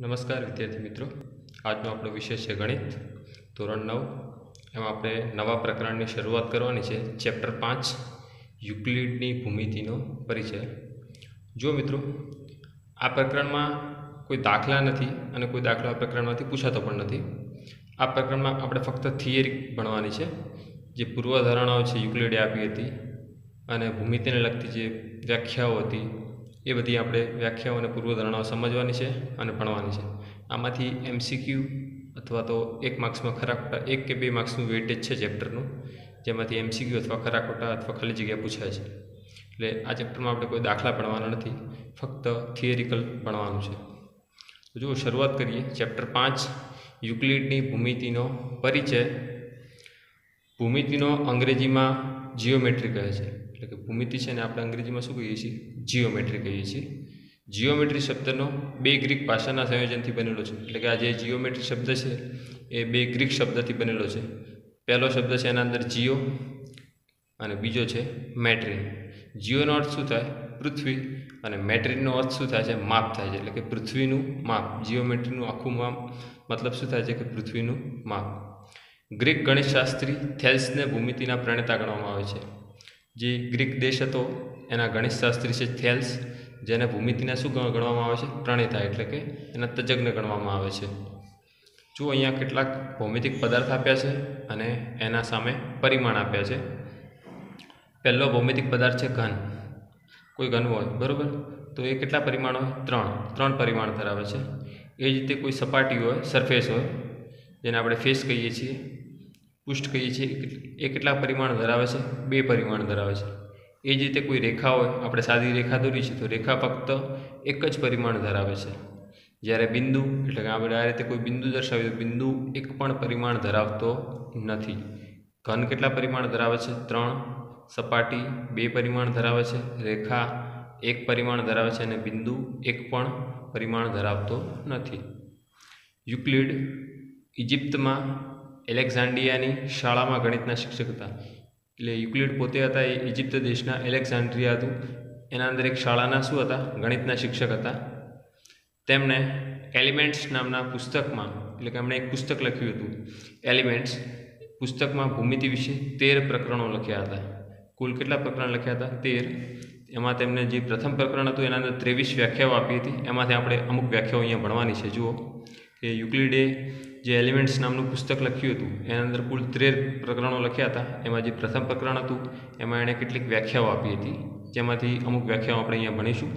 નમસ્કાર વિદ્યાર્થી મિત્રો. આજનો આપણો વિષય છે ગણિત. ધોરણ નવ. એમાં આપણે નવા પ્રકરણની શરૂઆત કરવાની છે. ચેપ્ટર પાંચ, યુક્લિડની ભૂમિતિનો પરિચય. જો મિત્રો, આ પ્રકરણમાં કોઈ દાખલા નથી અને કોઈ દાખલા પ્રકરણમાંથી પૂછાતો પણ નથી. આ પ્રકરણમાં આપણે ફક્ત થિયરી ભણવાની છે. જે પૂર્વધારણાઓ છે યુક્લિડે આપી હતી અને ભૂમિતિને લગતી જે વ્યાખ્યાઓ હતી એ બધી આપણે વ્યાખ્યાઓ અને પૂર્વધારણાઓ સમજવાની છે અને ભણવાની છે. આમાંથી એમસીક્યુ અથવા તો એક માર્ક્સમાં ખરા ખોટા, એક કે બે માર્ક્સનું વેઇટેજ છે ચેપ્ટરનું, જેમાંથી એમસીક્યુ અથવા ખરા ખોટા અથવા ખાલી જગ્યા પૂછાય છે. એટલે આ ચેપ્ટરમાં આપણે કોઈ દાખલા ભણવાના નથી, ફક્ત થિયરિકલ ભણવાનું છે. જુઓ, શરૂઆત કરીએ. ચેપ્ટર પાંચ, યુક્લિડની ભૂમિતિનો પરિચય. ભૂમિતિનો અંગ્રેજીમાં જીઓમેટ્રી કહે છે. એટલે કે ભૂમિતિ છે ને આપણે અંગ્રેજીમાં શું કહીએ છીએ? જીઓમેટ્રી કહીએ છીએ. જીઓમેટ્રી શબ્દનો બે ગ્રીક ભાષાના સંયોજનથી બનેલો છે. એટલે કે આ જે જીઓમેટ્રી શબ્દ છે, એ બે ગ્રીક શબ્દથી બનેલો છે. પહેલો શબ્દ છે એના અંદર જીઓ અને બીજો છે મેટ્રિન જીઓનો અર્થ શું થાય? પૃથ્વી. અને મેટ્રિનનો અર્થ શું થાય છે? માપ થાય છે. એટલે કે પૃથ્વીનું માપ. જીઓમેટ્રીનું આખું માપ મતલબ શું થાય છે? કે પૃથ્વીનું માપ. ગ્રીક ગણિતશાસ્ત્રી થેલ્સને ભૂમિતિના પ્રણેતા ગણવામાં આવે છે. જે ગ્રીક દેશ હતો, એના ગણિતશાસ્ત્રી છે થેલ્સ, જેને ભૂમિતિના શું ગણવામાં આવે છે? પ્રણેતા એટલે કે એના તજજ્ઞ ગણવામાં આવે છે. જો અહીંયા કેટલાક ભૌમિતિક પદાર્થ આપ્યા છે અને એના સામે પરિમાણ આપ્યા છે. પહેલો ભૌમિતિક પદાર્થ છે ઘન. કોઈ ઘન હોય, બરાબર? તો એ કેટલા પરિમાણ હોય? ત્રણ. ત્રણ પરિમાણ ધરાવે છે. એ જ રીતે કોઈ સપાટી હોય સરફેસ હોય, જેને આપણે ફેસ કહીએ છીએ. પૃષ્ઠ કહીએ છીએ એ કેટલા પરિમાણ ધરાવે છે? બે પરિમાણ ધરાવે છે. એ જ રીતે કોઈ રેખા હોય, આપણે સાદી રેખા દોરી છે તો રેખા ફક્ત એક જ પરિમાણ ધરાવે છે. જ્યારે બિંદુ, એટલે કે આપણે આ રીતે કોઈ બિંદુ દર્શાવીએ, તો બિંદુ એક પણ પરિમાણ ધરાવતો નથી. ઘન કેટલા પરિમાણ ધરાવે છે? ત્રણ. સપાટી બે પરિમાણ ધરાવે છે. રેખા એક પરિમાણ ધરાવે છે અને બિંદુ એક પણ પરિમાણ ધરાવતો નથી. યુક્લિડ ઇજિપ્તમાં એલેક્ઝાન્ડ્રિયાની શાળામાં ગણિતના શિક્ષક હતા. એટલે યુક્લિડ પોતે હતા, એ ઇજિપ્ત દેશના એલેક્ઝાન્ડ્રિયા હતું. એના અંદર એક શાળાના શું હતા? ગણિતના શિક્ષક હતા. તેમણે એલિમેન્ટ્સ નામના પુસ્તકમાં, એટલે કે એમણે એક પુસ્તક લખ્યું હતું, એલિમેન્ટ્સ, પુસ્તકમાં ભૂમિતિ વિશે તેર પ્રકરણો લખ્યા હતા. કુલ કેટલા પ્રકરણ લખ્યા હતા? તેર. એમાં તેમને જે પ્રથમ પ્રકરણ હતું, એના અંદર ત્રેવીસ વ્યાખ્યાઓ આપી હતી. એમાંથી આપણે અમુક વ્યાખ્યાઓ અહીંયા ભણવાની છે. જુઓ. કે યુક્લિડે જે એલિમેન્ટ્સ નામનું પુસ્તક લખ્યું હતું, એના અંદર કુલ ત્રેર પ્રકરણો લખ્યા હતા. એમાં જે પ્રથમ પ્રકરણ હતું, એમાં એણે કેટલીક વ્યાખ્યાઓ આપી હતી. જેમાંથી અમુક વ્યાખ્યાઓ આપણે અહીંયા ભણીશું.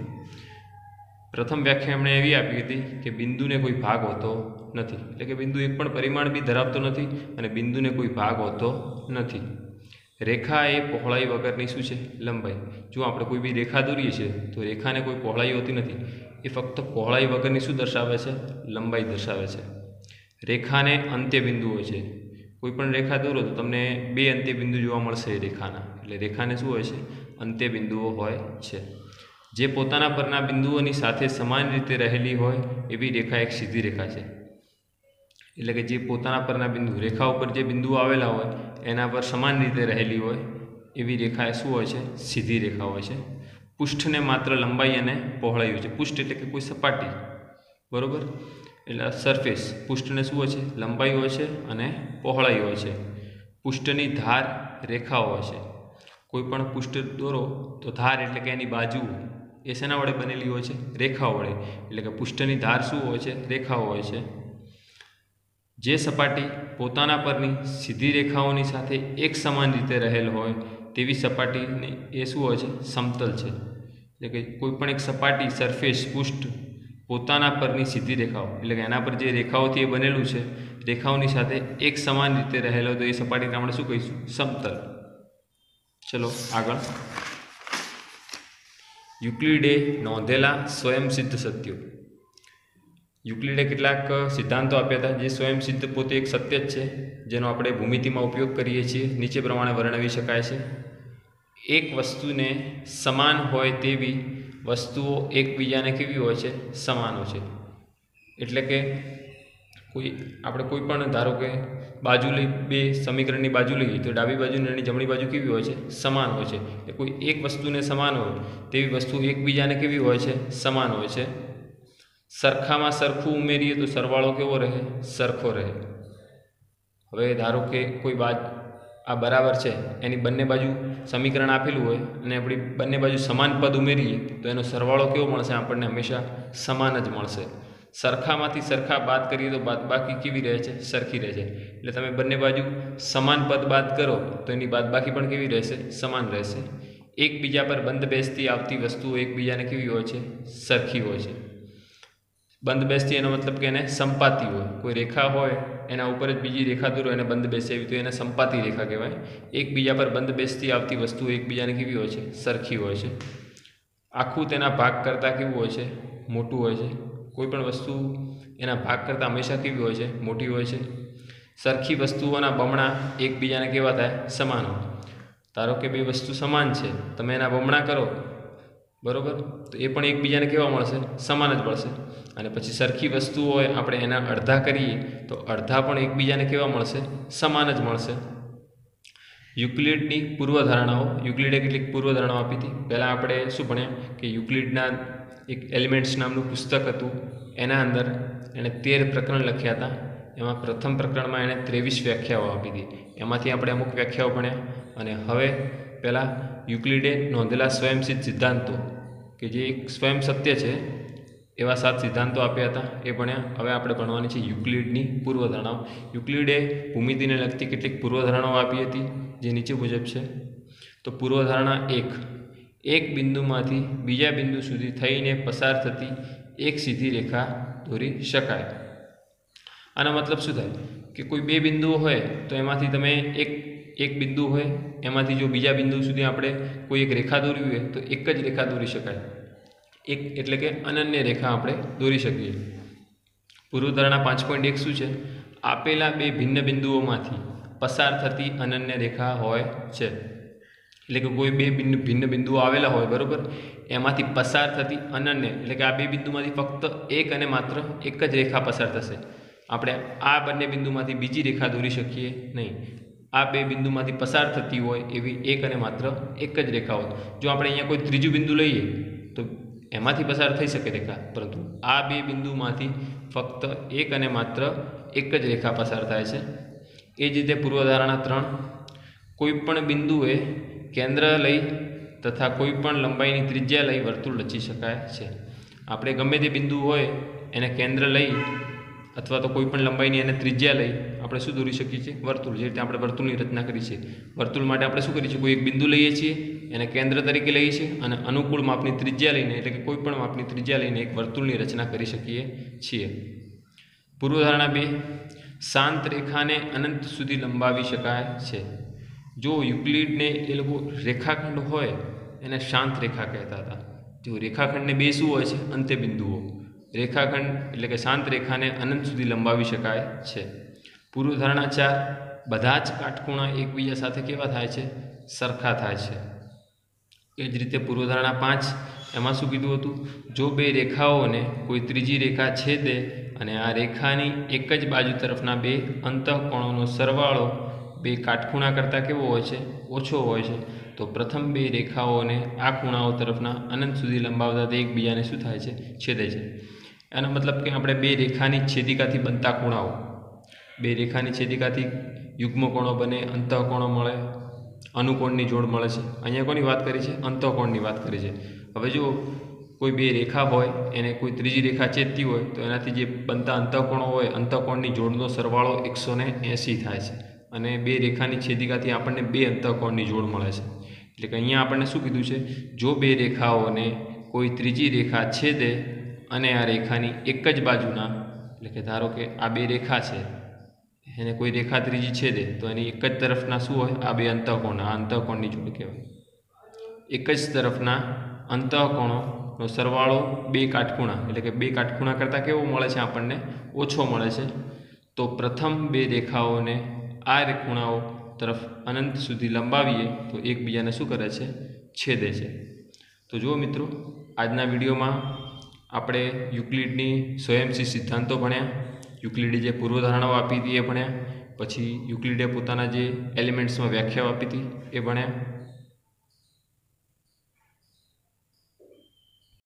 પ્રથમ વ્યાખ્યા એમણે એવી આપી હતી કે બિંદુને કોઈ ભાગ હોતો નથી. એટલે કે બિંદુ એક પણ પરિમાણ બી ધરાવતો નથી અને બિંદુને કોઈ ભાગ હોતો નથી. રેખા એ પહોળાઈ વગરની શું છે? લંબાઈ. જો આપણે કોઈ બી રેખા દોરીએ છીએ, તો રેખાને કોઈ પહોળાઈ હોતી નથી. એ ફક્ત પહોળાઈ વગરની શું દર્શાવે છે? લંબાઈ દર્શાવે છે. રેખાને અંત્ય બિંદુ હોય છે. કોઈ પણ રેખા દોરો તો તમને બે અંત્ય બિંદુ જોવા મળશે રેખાના. એટલે રેખાને શું હોય છે? અંત્ય બિંદુઓ હોય છે. જે પોતાના પરના બિંદુઓની સાથે સમાન રીતે રહેલી હોય, એવી રેખા એક સીધી રેખા છે. એટલે કે જે પોતાના પરના બિંદુ, રેખા ઉપર જે બિંદુઓ આવેલા હોય એના પર સમાન રીતે રહેલી હોય, એવી રેખા શું હોય છે? સીધી રેખા હોય છે. પુષ્ઠને માત્ર લંબાઈ અને પહોળાઈ હોય છે. પુષ્ઠ એટલે કે કોઈ સપાટી. બરાબર? એટલે સરફેસ પુષ્ઠને શું હોય છે? લંબાઈ હોય છે અને પહોળાઈ હોય છે. પુષ્ઠની ધાર રેખા હોય છે. કોઈ પણ પુષ્ઠ દોરો તો ધાર એટલે કે એની બાજુ એ શેના વડે બનેલી હોય છે? રેખા વડે. એટલે કે પૃષ્ઠની ધાર શું હોય છે? રેખાઓ હોય છે. જે સપાટી પોતાના પરની સીધી રેખાઓની સાથે એક સમાન રીતે રહેલ હોય તેવી સપાટીને એ શું હોય છે, સમતલ છે. એટલે કે કોઈ પણ એક સપાટી સરફેસ પૃષ્ઠ પોતાના પરની સીધી રેખાઓ, એટલે કે એના પર જે રેખાઓથી એ બનેલું છે, રેખાઓની સાથે એક સમાન રીતે રહેલો તો એ સપાટીને આપણે શું કહીશું? સમતલ. ચલો આગળ. યુક્લિડે નોંધેલા સ્વયંસિદ્ધ સત્યો. યુક્લિડે કેટલાક સિદ્ધાંતો આપ્યા હતા જે સ્વયં સિદ્ધ પોતે એક સત્ય જ છે, જેનો આપણે ભૂમિતિમાં ઉપયોગ કરીએ છીએ, નીચે પ્રમાણે વર્ણવી શકાય છે. એક વસ્તુને સમાન હોય તેવી વસ્તુઓ એકબીજાને કેવી હોય છે? સમાન હોય છે. એટલે કે કોઈ, આપણે કોઈ પણ, ધારો કે બાજુ લઈ, બે સમીકરણની બાજુ લઈએ, તો ડાબી બાજુ અને જમણી બાજુ કેવી હોય છે? સમાન હોય છે. એ કોઈ એક વસ્તુને સમાન હોય, તેવી વસ્તુ એકબીજાને કેવી હોય છે? સમાન હોય છે. સરખામાં સરખું ઉમેરીએ તો સરવાળો કેવો રહે? સરખો રહે. હવે ધારો કે કોઈ બાજ આ બરાબર છે, એની બંને બાજુ સમીકરણ આપેલું હોય અને આપણી બંને બાજુ સમાન પદ ઉમેરીએ, તો એનો સરવાળો કેવો મળશે? આપણને હંમેશા સમાન જ મળશે. સરખામાંથી સરખા બાદ કરીએ તો બાદ બાકી કેવી રહે છે? સરખી રહે છે. એટલે તમે બંને બાજુ સમાન પદ બાદ કરો, તો એની બાદ બાકી પણ કેવી રહેશે? સમાન રહેશે. એકબીજા પર બંધ બેસતી આવતી વસ્તુઓ એકબીજાને કેવી હોય છે? સરખી હોય છે. બંધ બેસતી એનો મતલબ કે એને સંપાતી હોય. કોઈ રેખા હોય, એના ઉપર જ બીજી રેખા દૂર હોય એને બંધ બેસે એવી તો એને સંપાતી રેખા કહેવાય. એકબીજા પર બંધ બેસતી આવતી વસ્તુ એકબીજાને કેવી હોય છે? સરખી હોય છે. આખું તેના ભાગ કરતાં કેવું હોય છે? મોટું હોય છે. કોઈ પણ વસ્તુ એના ભાગ કરતાં હંમેશા કેવી હોય છે? મોટી હોય છે. સરખી વસ્તુઓના બમણા એકબીજાને કેવા થાય? સમાન હોય. ધારો કે બે વસ્તુ સમાન છે. તમે એના બમણા કરો. બરાબર? તો એ પણ એકબીજાને કેવા મળશે? સમાન જ મળશે. અને પછી સરખી વસ્તુઓ હોય, આપણે એના અડધા કરીએ, તો અડધા પણ એકબીજાને કેવા મળશે? સમાન જ મળશે. યુક્લિડની પૂર્વધારણાઓ, યુક્લિડે કેટલીક પૂર્વધારણાઓ આપી હતી. પહેલાં આપણે શું ભણ્યા? કે યુક્લિડના એક એલિમેન્ટ્સ નામનું પુસ્તક હતું. એના અંદર એણે તેર પ્રકરણ લખ્યા હતા. એમાં પ્રથમ પ્રકરણમાં એણે ત્રેવીસ વ્યાખ્યાઓ આપી હતી. એમાંથી આપણે અમુક વ્યાખ્યાઓ ભણ્યા. અને હવે પહેલાં યુક્લિડે નોંધેલા સ્વયંસિદ્ધ સિદ્ધાંતો કે જે એક સ્વયં સત્ય છે, એવા સાત સિદ્ધાંતો આપ્યા હતા, એ ભણ્યા. હવે આપણે ભણવાની છે યુક્લિડની પૂર્વધારણાઓ. યુક્લિડે ભૂમિતિને લગતી કેટલીક પૂર્વધારણાઓ આપી હતી, જે નીચે મુજબ છે. તો પૂર્વધારણા એક. એક બિંદુમાંથી બીજા બિંદુ સુધી થઈને પસાર થતી એક સીધી રેખા દોરી શકાય. આનો મતલબ શું થાય? કે કોઈ બે બિંદુઓ હોય, તો એમાંથી તમે એક એક બિંદુ હોય, એમાંથી જો બીજા બિંદુ સુધી આપણે કોઈ એક રેખા દોરવી હોય, તો એક જ રેખા દોરી શકાય. એક એટલે કે અનન્ય રેખા આપણે દોરી શકીએ. પૂર્વધારણા પાંચ પોઈન્ટ એક શું છે? આપેલા બે ભિન્ન બિંદુઓમાંથી પસાર થતી અનન્ય રેખા હોય છે. એટલે કે કોઈ બે બિંદુ ભિન્ન બિંદુઓ આવેલા હોય, બરાબર? એમાંથી પસાર થતી અનન્ય, એટલે કે આ બે બિંદુમાંથી ફક્ત એક અને માત્ર એક જ રેખા પસાર થશે. આપણે આ બંને બિંદુમાંથી બીજી રેખા દોરી શકીએ નહીં. આ બે બિંદુમાંથી પસાર થતી હોય એવી એક અને માત્ર એક જ રેખા હોય જો આપણે અહીંયા કોઈ ત્રીજું બિંદુ લઈએ, તો એમાંથી પસાર થઈ શકે રેખા. પરંતુ આ બે બિંદુમાંથી ફક્ત એક અને માત્ર એક જ રેખા પસાર થાય છે. એ જ રીતે પૂર્વધારણા ત્રણ. કોઈ પણ બિંદુએ કેન્દ્ર લઈ તથા કોઈપણ લંબાઈની ત્રિજ્યા લઈ વર્તુળ રચી શકાય છે. આપણે ગમે તે બિંદુ હોય એને કેન્દ્ર લઈ અથવા તો કોઈ પણ લંબાઈની એને ત્રિજ્યા લઈ આપણે શું દોરી શકીએ છીએ? વર્તુળ. જે રીતે આપણે વર્તુળની રચના કરી છે. વર્તુળ માટે આપણે શું કરીએ છીએ? કોઈ એક બિંદુ લઈએ છીએ, એને કેન્દ્ર તરીકે લઈએ છીએ અને અનુકૂળ માપની ત્રિજ્યા લઈને, એટલે કે કોઈ પણ માપની ત્રિજ્યા લઈને એક વર્તુળની રચના કરી શકીએ છીએ. પૂર્વધારણા બે. શાંત રેખાને અનંત સુધી લંબાવી શકાય છે. જો યુક્લિડને એ લોકો રેખાખંડ હોય, એને શાંત રેખા કહેતા હતા. જો રેખાખંડને બે શું હોય છે અંત્ય બિંદુઓ રેખાખંડ એટલે કે શાંત રેખાને અનંત સુધી લંબાવી શકાય છે. પૂર્વધારણા ચાર બધા જ કાટખૂણા એકબીજા સાથે કેવા થાય છે? સરખા થાય છે. એ જ રીતે પૂર્વધારણા પાંચ, એમાં શું કીધું હતું? જો બે રેખાઓને કોઈ ત્રીજી રેખા છેદે અને આ રેખાની એક જ બાજુ તરફના બે અંતઃકોણોનો સરવાળો બે કાટખૂણા કરતાં કેવો હોય છે? ઓછો હોય છે. તો પ્રથમ બે રેખાઓને આ ખૂણાઓ તરફના અનંત સુધી લંબાવતા તે એકબીજાને શું થાય છે? છેદે છે. એનો મતલબ કે આપણે બે રેખાની છેદિકાથી બનતા ખૂણાઓ બે રેખાની છેદિકાથી યુગ્મકોણો બને, અંતઃકોણો મળે, અનુકોણની જોડ મળે છે. અહીંયા કોની વાત કરી છે? અંતઃકોણની વાત કરી છે. હવે જો કોઈ બે રેખા હોય, એને કોઈ ત્રીજી રેખા છેદતી હોય, તો એનાથી જે બનતા અંતઃકોણો હોય, અંતઃકોણની જોડનો સરવાળો એકસો એંસી થાય છે. અને બે રેખાની છેદિકાથી આપણને બે અંતઃકોણની જોડ મળે છે. એટલે કે અહીંયા આપણને શું કીધું છે? જો બે રેખાઓને કોઈ ત્રીજી રેખા છેદે અને આ રેખાની એક જ બાજુના, એટલે કે ધારો કે આ બે રેખા છે, એને કોઈ રેખા ત્રીજી છેદે, તો એની એક જ તરફના શું હોય? આ બે અંતઃકોણ આ અંતઃકોણની જોડ કહેવાય. એક જ તરફના અંતઃકોણોનો સરવાળો બે કાટખૂણા, એટલે કે બે કાટખૂણા કરતાં કેવો મળે છે આપણને? ઓછો મળે છે. તો પ્રથમ બે રેખાઓને આ ખૂણાઓ તરફ અનંત સુધી લંબાવીએ, તો એકબીજાને શું કરે છે? છેદે છે. તો જુઓ મિત્રો, આજના વિડીયોમાં આપણે યુક્લિડની સ્વયંસી સિદ્ધાંતો ભણ્યા, યુક્લિડે જે પૂર્વધારણાઓ આપી હતી એ ભણ્યા, પછી યુક્લિડે પોતાના જે એલિમેન્ટ્સમાં વ્યાખ્યાઓ આપી હતી એ ભણ્યા.